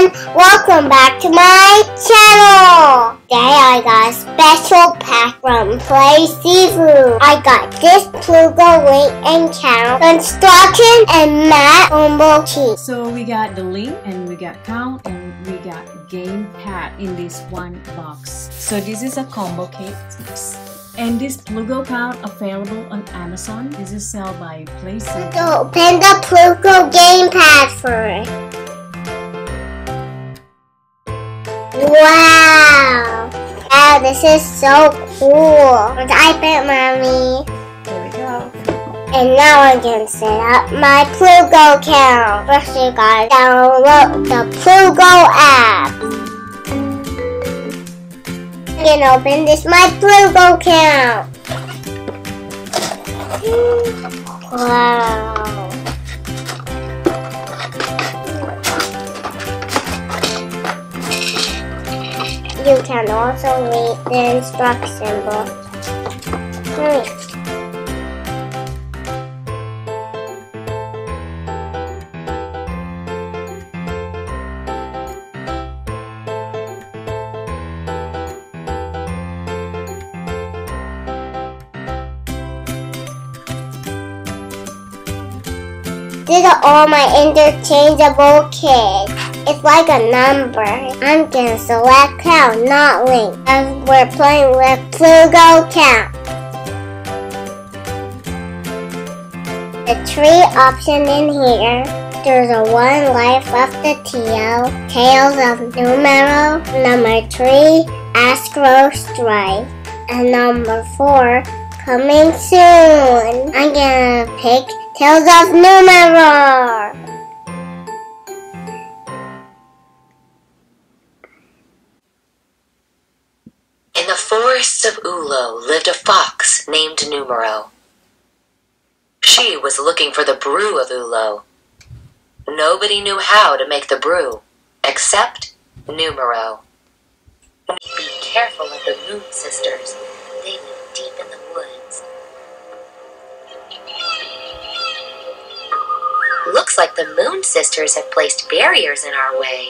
everyone, welcome back to my channel. Today I got a special pack from PlayShifu. I got this Plugo Link and Count, Construction, and Matt Combo Cheese. So we got the link and we got count and we got game pad in this one box. So this is a combo kit. And this Plugo count available on Amazon. This is sold by PlayShifu. So open the Plugo gamepad first. Wow! Wow, this is so cool. Type it, mommy. There we go. And now I can set up my Plugo account. First, you gotta download the Plugo app. I can open this my Plugo account. Wow. You can also read the instruction book. Hmm. These are all my interchangeable kids. It's like a number. I'm gonna select count, not link, as we're playing with Plugo count. The tree option in here. There's a one life left to Tio, Tales of Numero, number three, Astro Strike, and number four, coming soon. I'm gonna pick Tales of Numero. Lived a fox named Numero. She was looking for the brew of Ulo. Nobody knew how to make the brew, except Numero. Be careful of the Moon Sisters. They live deep in the woods. Looks like the Moon Sisters have placed barriers in our way.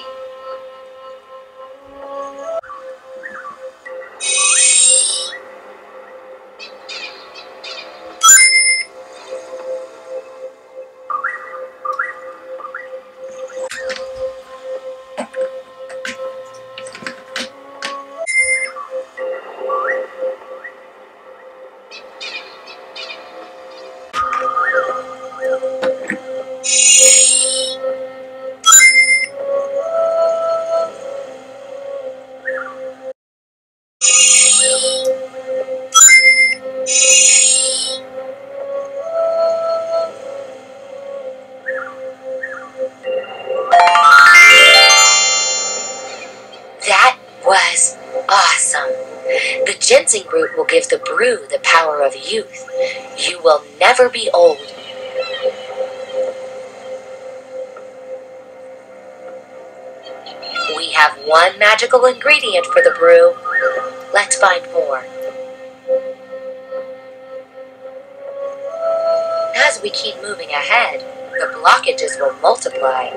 Ginseng root will give the brew the power of youth. You will never be old. We have one magical ingredient for the brew. Let's find more. As we keep moving ahead, the blockages will multiply.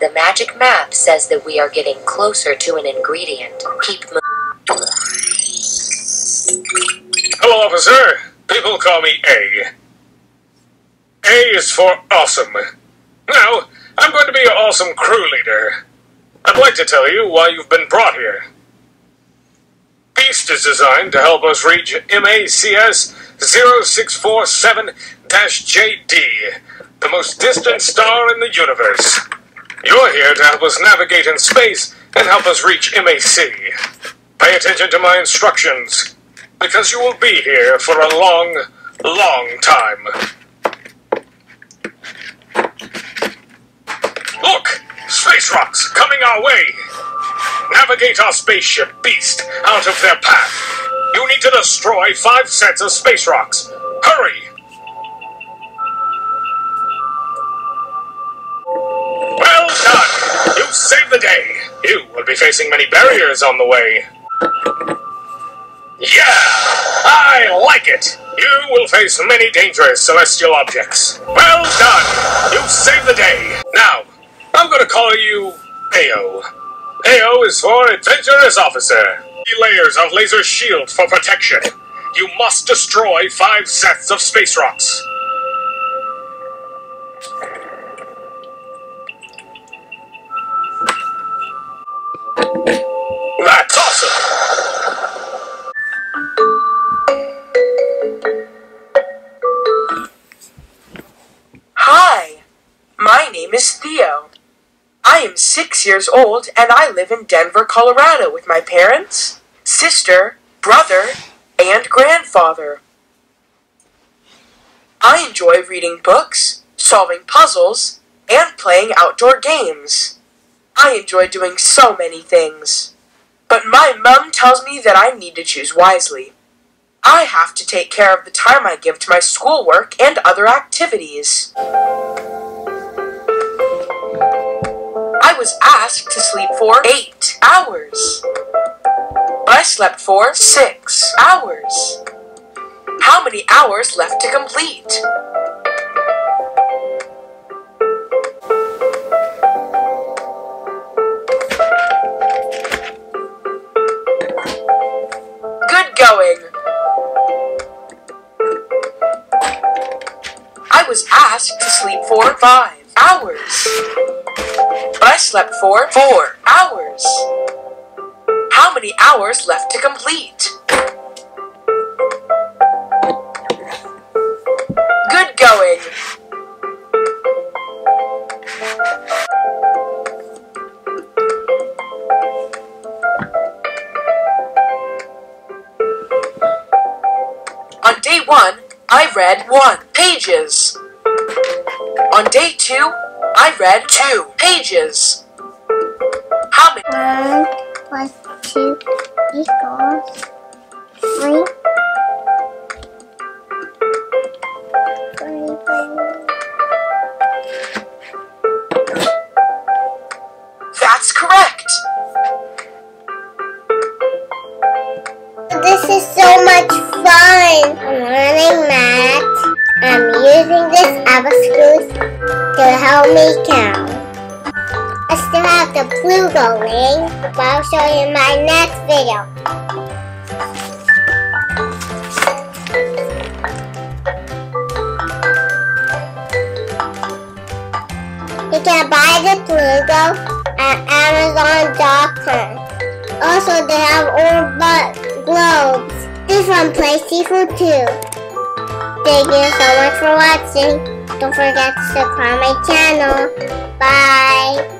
The magic map says that we are getting closer to an ingredient. Keep moving. Hello, officer. People call me A. A is for awesome. Now, I'm going to be your awesome crew leader. I'd like to tell you why you've been brought here. The beast is designed to help us reach MACS 0647-JD, the most distant star in the universe. You're here to help us navigate in space and help us reach MAC. Pay attention to my instructions, because you will be here for a long, long time. Look! Space rocks coming our way! Navigate our spaceship, Beast, out of their path. You need to destroy five sets of space rocks. Hurry! Well done! You saved the day! You will be facing many barriers on the way. Yeah! I like it! You will face many dangerous celestial objects. Well done! You saved the day! Now, I'm gonna call you AO. Is for Adventurous Officer. Three Layers of laser shield for protection. You must destroy five sets of space rocks. Years old and I live in Denver, Colorado with my parents, sister, brother, and grandfather. I enjoy reading books, solving puzzles, and playing outdoor games. I enjoy doing so many things. But my mum tells me that I need to choose wisely. I have to take care of the time I give to my schoolwork and other activities. I was asked to sleep for eight hours. I slept for six hours. How many hours left to complete? Good going. I was asked to sleep for five hours. But I slept for four hours. How many hours left to complete? Good going. On day one, I read one pages. On day two, I read two pages. How many? One two equals three. Help me count. I still have the Plugo ring, but I'll show you in my next video. You can buy the Plugo at Amazon.com. Also, they have old butt globes. This one plays seafood too. Thank you so much for watching. Don't forget to subscribe my channel. Bye.